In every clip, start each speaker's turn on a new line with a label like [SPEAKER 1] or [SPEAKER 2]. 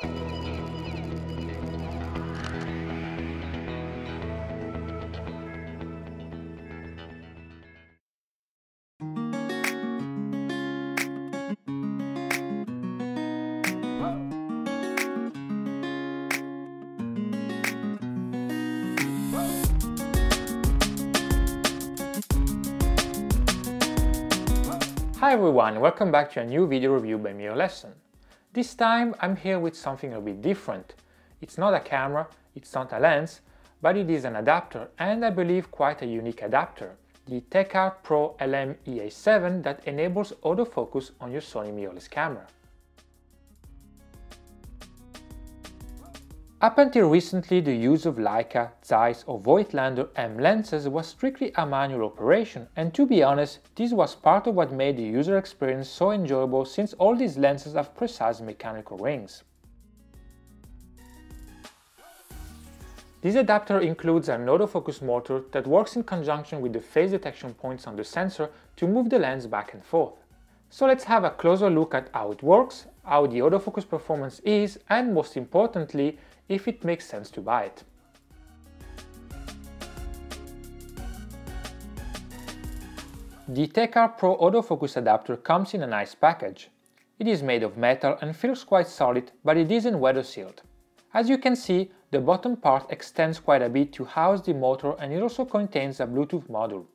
[SPEAKER 1] Hi everyone, welcome back to a new video review by Mirror Lesson. This time I'm here with something a bit different. It's not a camera, it's not a lens, but it is an adapter and I believe quite a unique adapter, the TechArt Pro LM EA7 that enables autofocus on your Sony mirrorless camera. Up until recently, the use of Leica, Zeiss or Voigtlander M lenses was strictly a manual operation, and to be honest, this was part of what made the user experience so enjoyable since all these lenses have precise mechanical rings. This adapter includes an autofocus motor that works in conjunction with the phase detection points on the sensor to move the lens back and forth. So let's have a closer look at how it works, how the autofocus performance is, and most importantly, if it makes sense to buy it. The TechArt Pro autofocus adapter comes in a nice package. It is made of metal and feels quite solid, but it isn't weather sealed. As you can see, the bottom part extends quite a bit to house the motor and it also contains a Bluetooth module.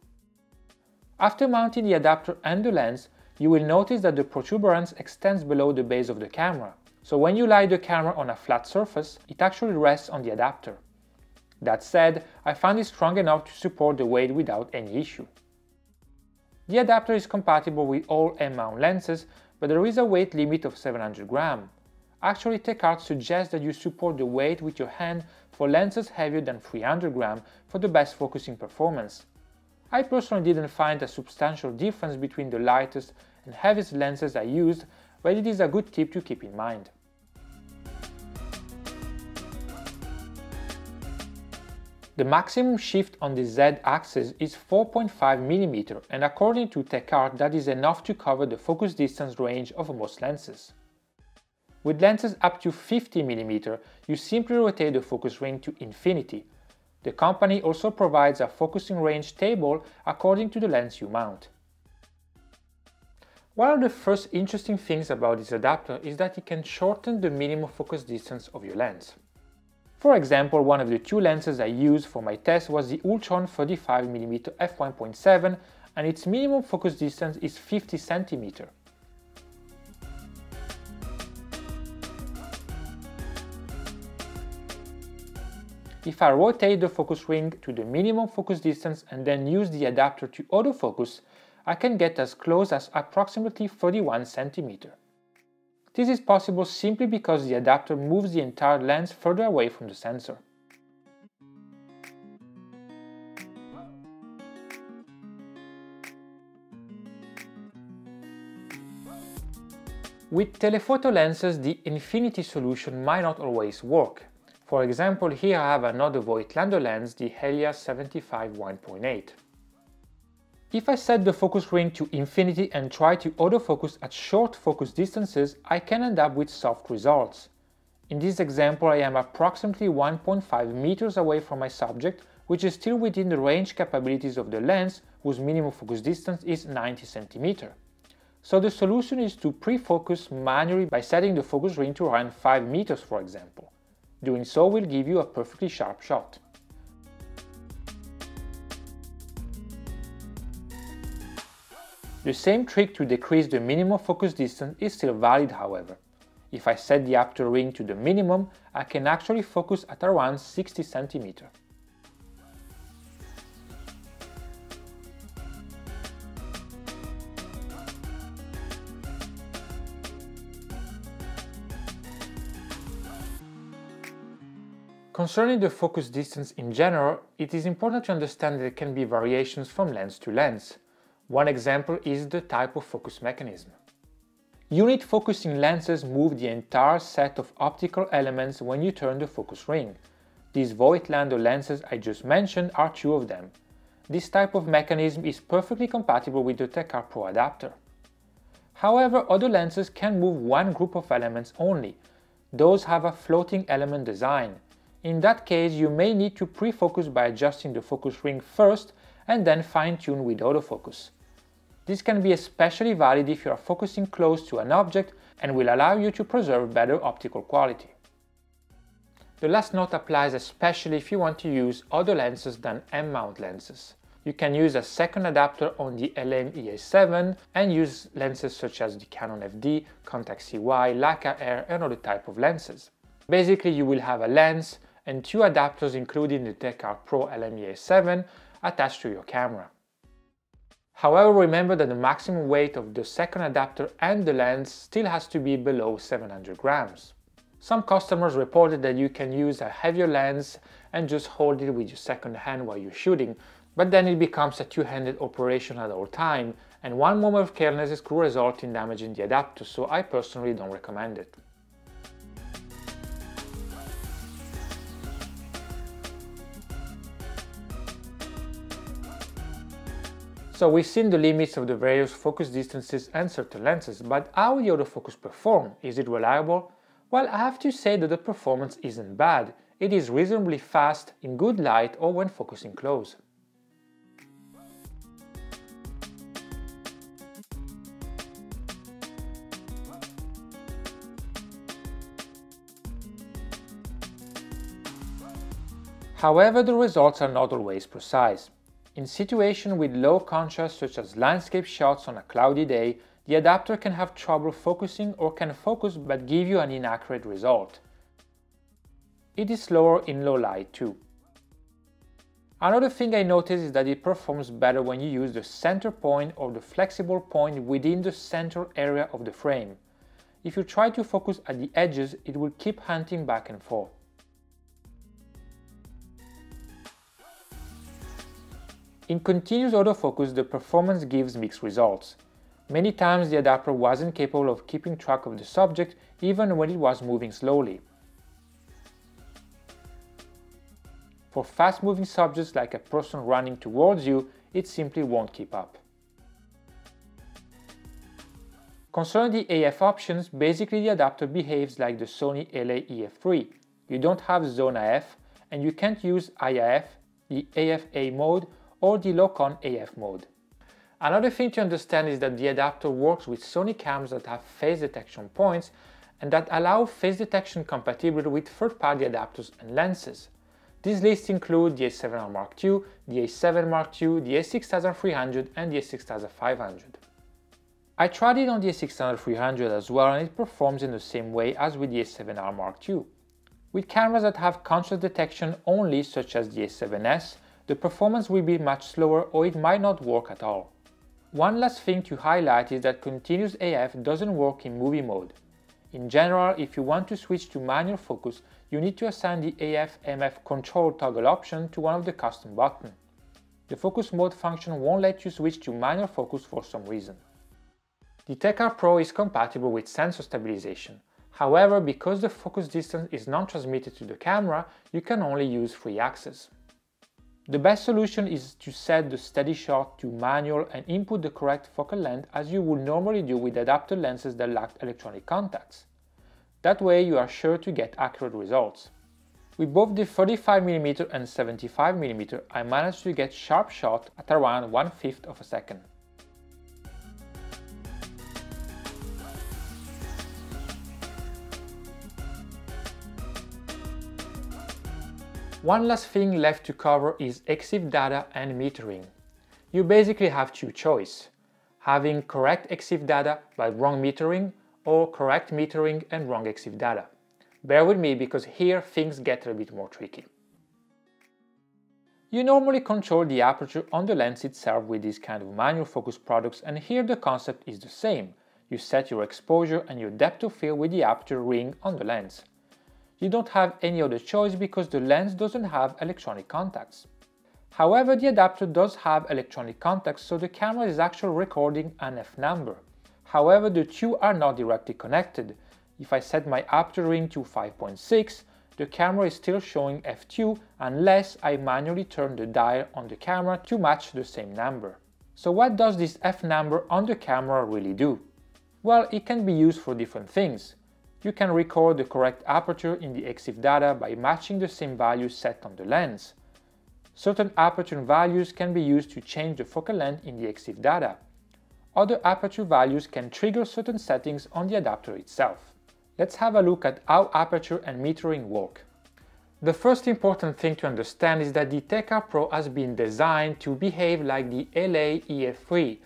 [SPEAKER 1] After mounting the adapter and the lens, you will notice that the protuberance extends below the base of the camera. So when you lie the camera on a flat surface, it actually rests on the adapter. That said, I found it strong enough to support the weight without any issue. The adapter is compatible with all M-mount lenses, but there is a weight limit of 700 gram. Actually, TechArt suggests that you support the weight with your hand for lenses heavier than 300 gram for the best focusing performance. I personally didn't find a substantial difference between the lightest and heaviest lenses I used, but it is a good tip to keep in mind. The maximum shift on the z-axis is 4.5 mm and according to TechArt that is enough to cover the focus distance range of most lenses. With lenses up to 50 mm, you simply rotate the focus ring to infinity. The company also provides a focusing range table according to the lens you mount. One of the first interesting things about this adapter is that it can shorten the minimum focus distance of your lens. For example, one of the two lenses I used for my test was the Ultron 35mm f1.7 and its minimum focus distance is 50 cm. If I rotate the focus ring to the minimum focus distance and then use the adapter to autofocus, I can get as close as approximately 31 cm. This is possible simply because the adapter moves the entire lens further away from the sensor. With telephoto lenses, the infinity solution might not always work. For example, here I have another Voigtlander lens, the Heliar 75 1.8. If I set the focus ring to infinity and try to autofocus at short focus distances, I can end up with soft results. In this example I am approximately 1.5 meters away from my subject, which is still within the range capabilities of the lens, whose minimum focus distance is 90 cm. So the solution is to pre-focus manually by setting the focus ring to around 5 meters for example. Doing so will give you a perfectly sharp shot. The same trick to decrease the minimum focus distance is still valid however. If I set the aperture ring to the minimum, I can actually focus at around 60 cm. Concerning the focus distance in general, it is important to understand that there can be variations from lens to lens. One example is the type of focus mechanism. Unit focusing lenses move the entire set of optical elements when you turn the focus ring. These Voigtlander lenses I just mentioned are two of them. This type of mechanism is perfectly compatible with the TechArt Pro adapter. However, other lenses can move one group of elements only. Those have a floating element design. In that case, you may need to pre-focus by adjusting the focus ring first and then fine-tune with autofocus. This can be especially valid if you are focusing close to an object and will allow you to preserve better optical quality. The last note applies especially if you want to use other lenses than M-mount lenses. You can use a second adapter on the LM EA7 and use lenses such as the Canon FD, Contax CY, Leica R and other type of lenses. Basically you will have a lens and two adapters including the Techart Pro LM-EA7 attached to your camera. However, remember that the maximum weight of the second adapter and the lens still has to be below 700 grams. Some customers reported that you can use a heavier lens and just hold it with your second hand while you're shooting, but then it becomes a two-handed operation at all time, and one moment of carelessness could result in damaging the adapter, so I personally don't recommend it. So we've seen the limits of the various focus distances and certain lenses, but how the autofocus perform? Is it reliable? Well, I have to say that the performance isn't bad. It is reasonably fast in good light or when focusing close. However, the results are not always precise. In situations with low contrast such as landscape shots on a cloudy day, the adapter can have trouble focusing or can focus but give you an inaccurate result. It is slower in low light too. Another thing I noticed is that it performs better when you use the center point or the flexible point within the center area of the frame. If you try to focus at the edges, it will keep hunting back and forth. In continuous autofocus, the performance gives mixed results. Many times the adapter wasn't capable of keeping track of the subject even when it was moving slowly. For fast-moving subjects like a person running towards you, it simply won't keep up. Concerning the AF options, basically the adapter behaves like the Sony LA EA3. You don't have Zone AF and you can't use Eye AF, the AFA mode or the lock-on AF mode. Another thing to understand is that the adapter works with Sony cams that have phase detection points and that allow phase detection compatibility with third-party adapters and lenses. These lists include the a7R Mark II, the a7 Mark II, the a6300 and the a6500. I tried it on the a6300 as well and it performs in the same way as with the a7R Mark II. With cameras that have contrast detection only such as the a7S, the performance will be much slower or it might not work at all. One last thing to highlight is that continuous AF doesn't work in movie mode. In general, if you want to switch to manual focus, you need to assign the AF-MF control toggle option to one of the custom buttons. The focus mode function won't let you switch to manual focus for some reason. The Techart Pro is compatible with sensor stabilization. However, because the focus distance is not transmitted to the camera, you can only use three axis. The best solution is to set the steady shot to manual and input the correct focal length as you would normally do with adapter lenses that lack electronic contacts. That way you are sure to get accurate results. With both the 35mm and 75mm I managed to get sharp shot at around one fifth of a second. One last thing left to cover is EXIF data and metering. You basically have two choices, having correct EXIF data but wrong metering or correct metering and wrong EXIF data. Bear with me because here things get a bit more tricky. You normally control the aperture on the lens itself with these kind of manual focus products and here the concept is the same. You set your exposure and your depth of field with the aperture ring on the lens you don't have any other choice because the lens doesn't have electronic contacts. However, the adapter does have electronic contacts, so the camera is actually recording an F number. However, the two are not directly connected. If I set my aperture ring to 5.6, the camera is still showing f2 unless I manually turn the dial on the camera to match the same number. So what does this f number on the camera really do? Well, it can be used for different things. You can record the correct aperture in the EXIF data by matching the same values set on the lens. Certain aperture values can be used to change the focal length in the EXIF data. Other aperture values can trigger certain settings on the adapter itself. Let's have a look at how aperture and metering work. The first important thing to understand is that the TechArt Pro has been designed to behave like the LA EA3,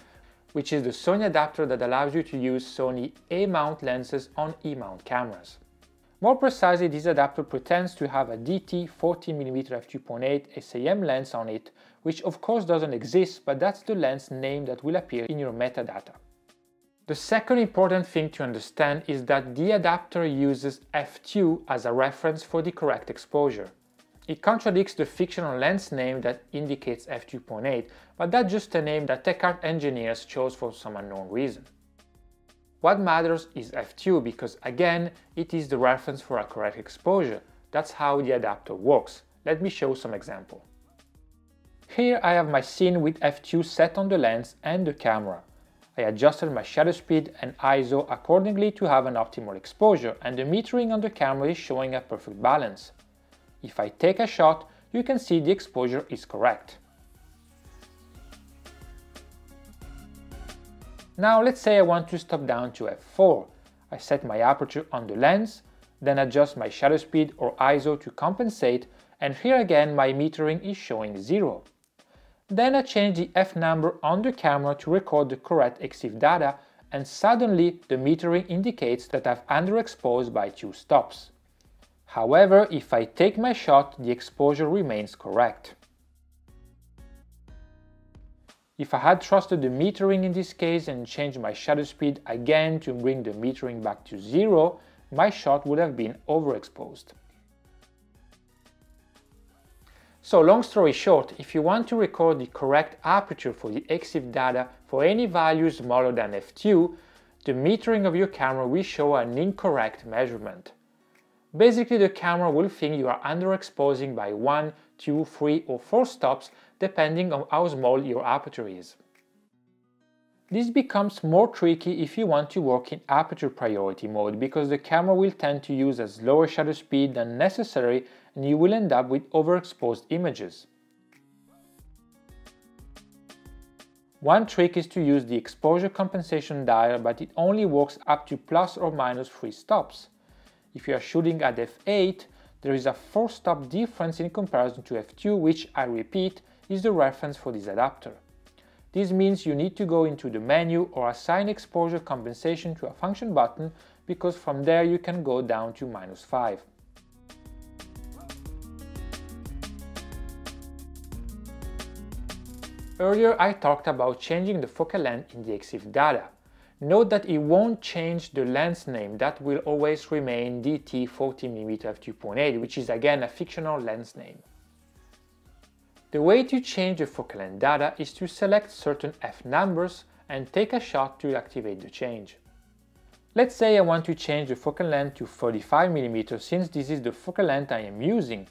[SPEAKER 1] which is the Sony adapter that allows you to use Sony A-mount lenses on E-mount cameras. More precisely, this adapter pretends to have a DT 40mm f2.8 SAM lens on it, which of course doesn't exist, but that's the lens name that will appear in your metadata. The second important thing to understand is that the adapter uses f2 as a reference for the correct exposure. It contradicts the fictional lens name that indicates f2.8, but that's just a name that TechArt engineers chose for some unknown reason. What matters is f2 because again, it is the reference for a correct exposure. That's how the adapter works. Let me show some example. Here I have my scene with f2 set on the lens and the camera. I adjusted my shutter speed and ISO accordingly to have an optimal exposure and the metering on the camera is showing a perfect balance. If I take a shot, you can see the exposure is correct. Now let's say I want to stop down to f4. I set my aperture on the lens, then adjust my shutter speed or ISO to compensate and here again my metering is showing 0. Then I change the f number on the camera to record the correct EXIF data and suddenly the metering indicates that I've underexposed by 2 stops. However, if I take my shot, the exposure remains correct. If I had trusted the metering in this case and changed my shutter speed again to bring the metering back to zero, my shot would have been overexposed. So long story short, if you want to record the correct aperture for the EXIF data for any values smaller than f2, the metering of your camera will show an incorrect measurement. Basically, the camera will think you are underexposing by 1, 2, 3 or 4 stops depending on how small your aperture is. This becomes more tricky if you want to work in aperture priority mode because the camera will tend to use a slower shutter speed than necessary and you will end up with overexposed images. One trick is to use the exposure compensation dial but it only works up to plus or minus 3 stops. If you are shooting at f8, there is a 4 stop difference in comparison to f2 which, I repeat, is the reference for this adapter. This means you need to go into the menu or assign exposure compensation to a function button because from there you can go down to minus 5. Earlier I talked about changing the focal length in the EXIF data. Note that it won't change the lens name, that will always remain DT 40mm f2.8, which is again a fictional lens name. The way to change the focal length data is to select certain f numbers and take a shot to activate the change. Let's say I want to change the focal length to 35mm since this is the focal length I am using.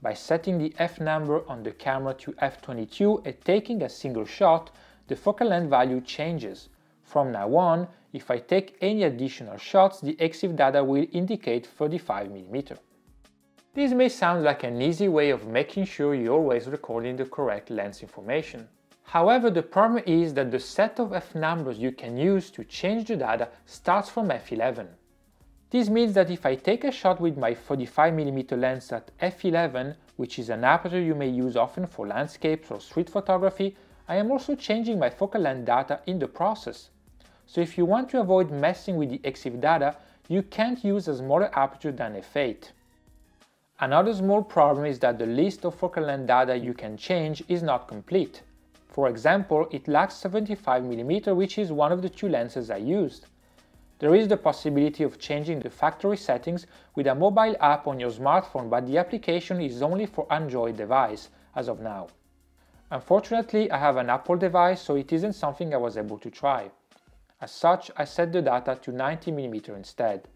[SPEAKER 1] By setting the f number on the camera to f22 and taking a single shot, the focal length value changes. From now on, if I take any additional shots, the EXIF data will indicate 35mm. This may sound like an easy way of making sure you're always recording the correct lens information. However, the problem is that the set of f numbers you can use to change the data starts from f11. This means that if I take a shot with my 45mm lens at f11, which is an aperture you may use often for landscapes or street photography, I am also changing my focal length data in the process. So if you want to avoid messing with the EXIF data, you can't use a smaller aperture than f8. Another small problem is that the list of focal length data you can change is not complete. For example, it lacks 75mm which is one of the two lenses I used. There is the possibility of changing the factory settings with a mobile app on your smartphone but the application is only for Android device as of now. Unfortunately, I have an Apple device so it isn't something I was able to try. As such, I set the data to 90mm instead.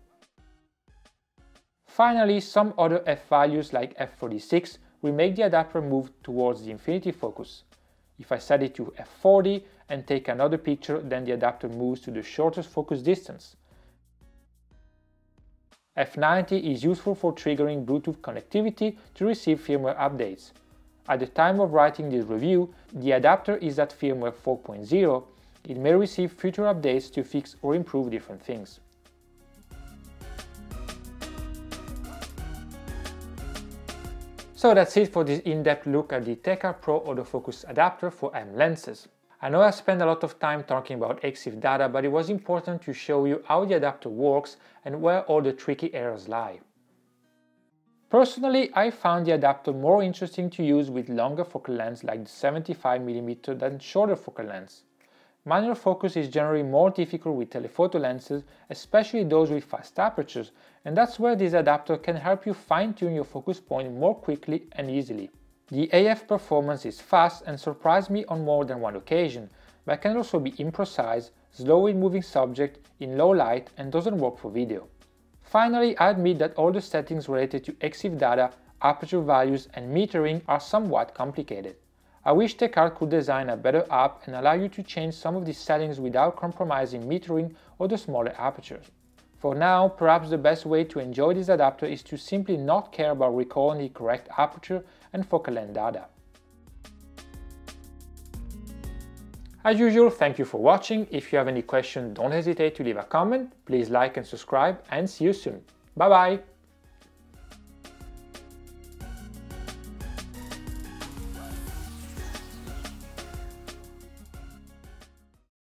[SPEAKER 1] Finally, some other f values like f46 will make the adapter move towards the infinity focus. If I set it to f40 and take another picture, then the adapter moves to the shortest focus distance. F90 is useful for triggering Bluetooth connectivity to receive firmware updates. At the time of writing this review, the adapter is at firmware 4.0, it may receive future updates to fix or improve different things. So that's it for this in-depth look at the Techart Pro autofocus adapter for M lenses. I know I spent a lot of time talking about EXIF data, but it was important to show you how the adapter works and where all the tricky errors lie. Personally, I found the adapter more interesting to use with longer focal lengths like the 75mm than shorter focal lengths. Manual focus is generally more difficult with telephoto lenses, especially those with fast apertures, and that's where this adapter can help you fine-tune your focus point more quickly and easily. The AF performance is fast and surprised me on more than one occasion, but can also be imprecise, slow in moving subject, in low light and doesn't work for video. Finally, I admit that all the settings related to EXIF data, aperture values and metering are somewhat complicated. I wish Techart could design a better app and allow you to change some of these settings without compromising metering or the smaller apertures. For now, perhaps the best way to enjoy this adapter is to simply not care about recalling the correct aperture and focal length data. As usual, thank you for watching. If you have any questions, don't hesitate to leave a comment. Please like and subscribe and see you soon. Bye bye!